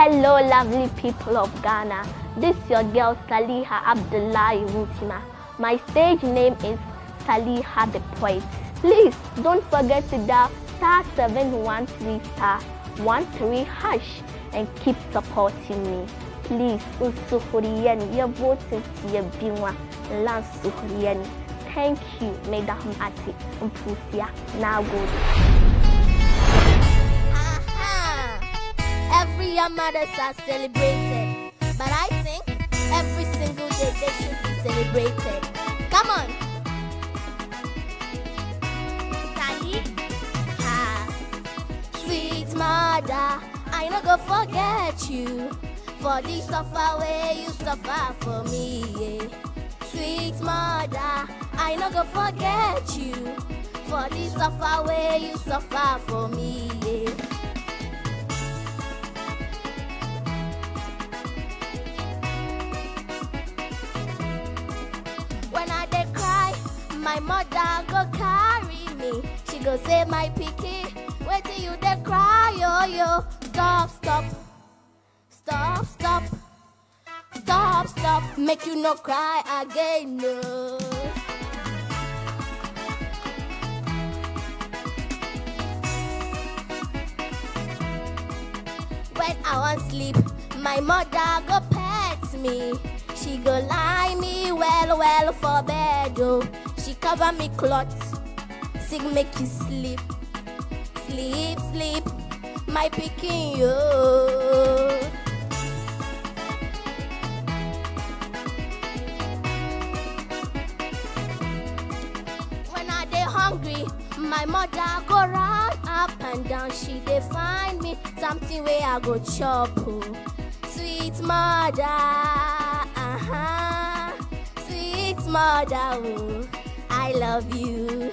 Hello, lovely people of Ghana. This is your girl Saliha Abdullahi Wutima. My stage name is Saliha the Poet. Please don't forget to dial star 713 star 13 hash and keep supporting me. Please, usuhuriyani, your vote to your binwa. Thank you, Madam Ati. Now good. Every year mothers are celebrated, but I think every single day they should be celebrated. Come on. Ha. Sweet mother, I no go forget you for the suffer way you suffer for me. Yeah. Sweet mother, I no go forget you for the suffer way you suffer for me. Yeah. My mother go carry me. She go say, my picky, wait till you dey cry, yo yo. Stop, stop, stop, stop, stop, stop. Make you no cry again, no. When I want sleep, my mother go pet me. She go lie me well, well for bed, oh. She cover me cloth, sing make you sleep, sleep, sleep, my pikin, you. When I dey hungry, my mother go run up and down. She dey find me something where I go chop. Oh. Sweet mother, uh-huh. Sweet mother, oh, I love you.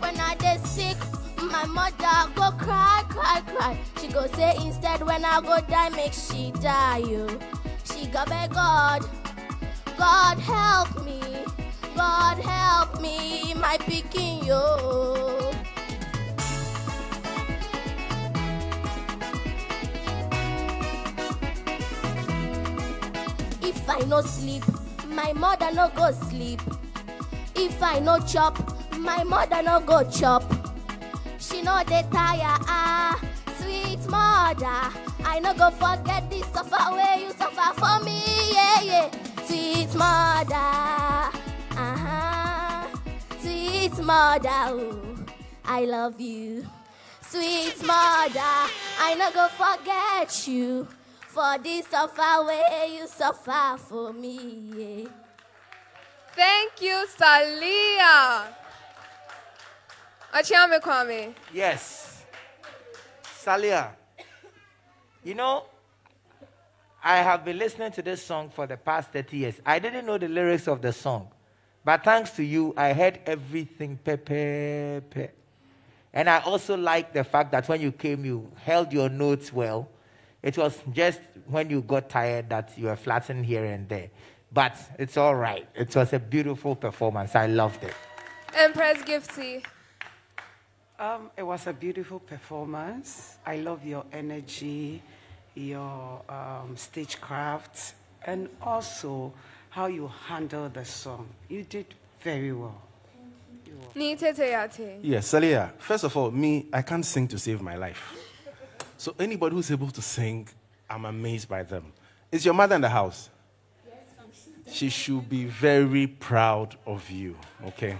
When I dey sick, my mother go cry, cry, cry. She go say instead when I go die, make she die. Yo. She go beg God, God help me, God help me, my pikin yo. If I no sleep, my mother no go sleep. If I no chop, my mother no go chop. She no dey tire, ah, sweet mother. I no go forget the suffer way you suffer for me, yeah, yeah. Sweet mother, uh-huh. Sweet mother, oh, I love you. Sweet mother, I no go forget you for the suffer way you suffer for me, yeah. Thank you, Saliha. Okyeame Kwame. Yes. Saliha, you know, I have been listening to this song for the past 30 years. I didn't know the lyrics of the song. But thanks to you, I heard everything pe, pe, pe. And I also like the fact that when you came, you held your notes well. It was just when you got tired that you were flattening here and there. But it's all right. It was a beautiful performance. I loved it. Empress Gifty. Um, it was a beautiful performance. I love your energy, your um, stagecraft, and also how you handle the song. You did very well. Ni Tete Yate. Yes, Saliha, first of all, me, I can't sing to save my life. So anybody who's able to sing, I'm amazed by them. Is your mother in the house? Yes, She should be very proud of you, okay?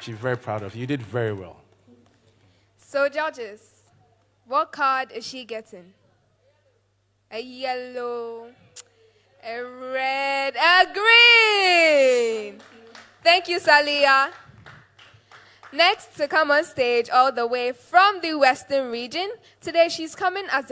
She's very proud of you. You did very well. So, judges, what card is she getting? A yellow, a red, a green. Thank you, Saliha. Next to come on stage all the way from the Western region, today she's coming as